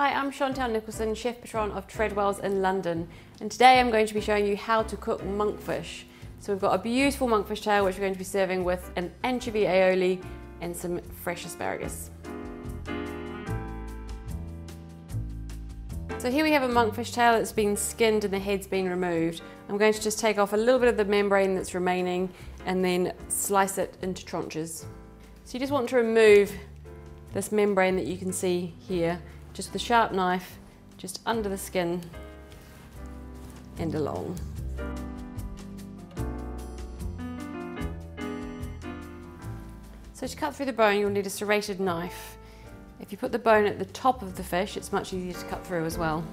Hi, I'm Chantal Nicholson, chef patron of Tredwells in London, and today I'm going to be showing you how to cook monkfish. So we've got a beautiful monkfish tail which we're going to be serving with an anchovy aioli and some fresh asparagus. So here we have a monkfish tail that's been skinned and the head's been removed. I'm going to just take off a little bit of the membrane that's remaining and then slice it into tranches. So you just want to remove this membrane that you can see here just with a sharp knife, just under the skin and along. So to cut through the bone, you'll need a serrated knife. If you put the bone at the top of the fish, it's much easier to cut through as well.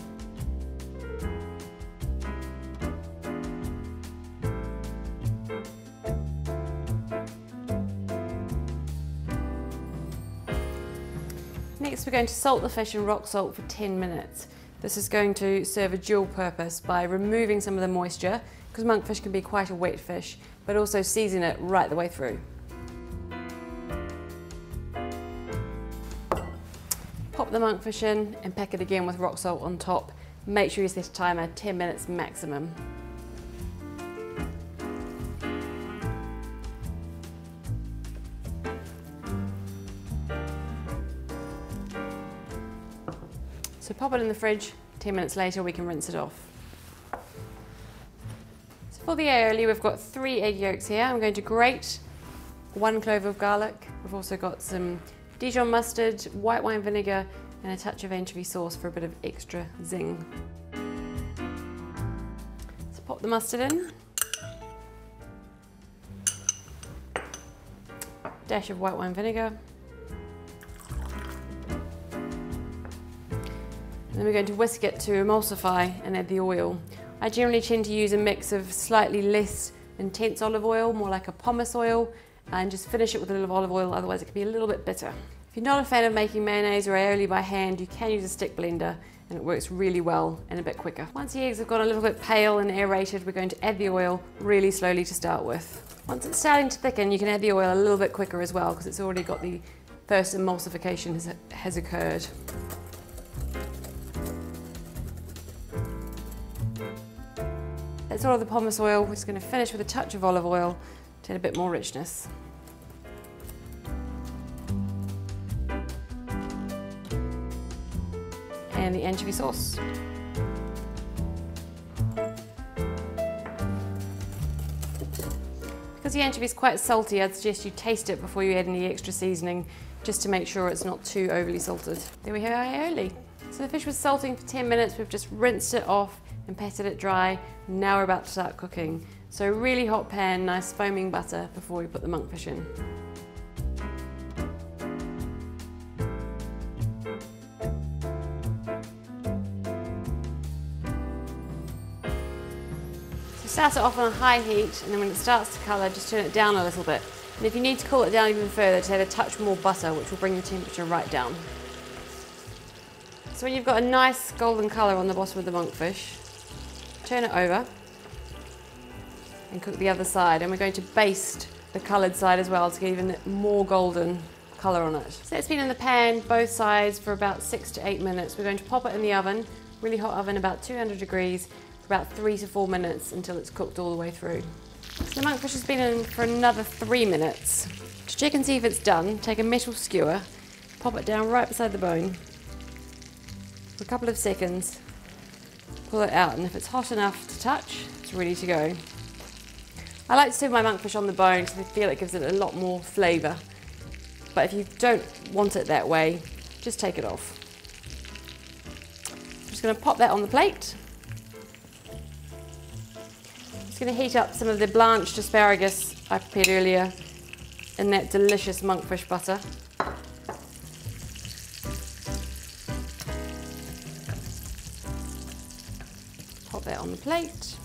Next we're going to salt the fish in rock salt for 10 minutes. This is going to serve a dual purpose by removing some of the moisture, because monkfish can be quite a wet fish, but also season it right the way through. Pop the monkfish in and pack it again with rock salt on top. Make sure you set a timer, 10 minutes maximum. So pop it in the fridge, 10 minutes later we can rinse it off. So for the aioli we've got three egg yolks here. I'm going to grate one clove of garlic. We've also got some Dijon mustard, white wine vinegar and a touch of anchovy sauce for a bit of extra zing. So pop the mustard in. Dash of white wine vinegar. Then we're going to whisk it to emulsify and add the oil. I generally tend to use a mix of slightly less intense olive oil, more like a pomace oil, and just finish it with a little olive oil, otherwise it can be a little bit bitter. If you're not a fan of making mayonnaise or aioli by hand, you can use a stick blender and it works really well and a bit quicker. Once the eggs have gone a little bit pale and aerated, we're going to add the oil really slowly to start with. Once it's starting to thicken, you can add the oil a little bit quicker as well because it's already got the first emulsification has, has occurred. That's all of the pomace oil. We're just going to finish with a touch of olive oil to add a bit more richness. And the anchovy sauce. Because the anchovy is quite salty, I'd suggest you taste it before you add any extra seasoning, just to make sure it's not too overly salted. There we have our aioli. So the fish was salting for 10 minutes, we've just rinsed it off and patted it dry. Now we're about to start cooking. So really hot pan, nice foaming butter before we put the monkfish in. So start it off on a high heat and then when it starts to colour just turn it down a little bit. And if you need to cool it down even further, just add a touch more butter which will bring the temperature right down. So when you've got a nice golden colour on the bottom of the monkfish, turn it over and cook the other side. And we're going to baste the coloured side as well to get even more golden colour on it. So it's been in the pan, both sides, for about six to eight minutes. We're going to pop it in the oven, really hot oven, about 200 degrees, for about three to four minutes until it's cooked all the way through. So the monkfish has been in for another three minutes. To check and see if it's done, take a metal skewer, pop it down right beside the bone for a couple of seconds, pull it out and if it's hot enough to touch, it's ready to go. I like to serve my monkfish on the bone because I feel it gives it a lot more flavour. But if you don't want it that way, just take it off. I'm just going to pop that on the plate. I'm just going to heat up some of the blanched asparagus I prepared earlier in that delicious monkfish butter. Pop that on the plate.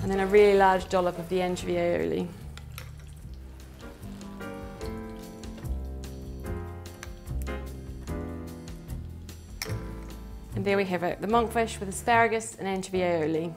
And then a really large dollop of the anchovy aioli. And there we have it, the monkfish with asparagus and anchovy aioli.